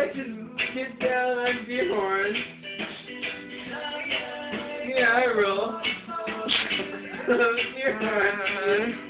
like to get down on your horns. Yeah, I roll. your horns.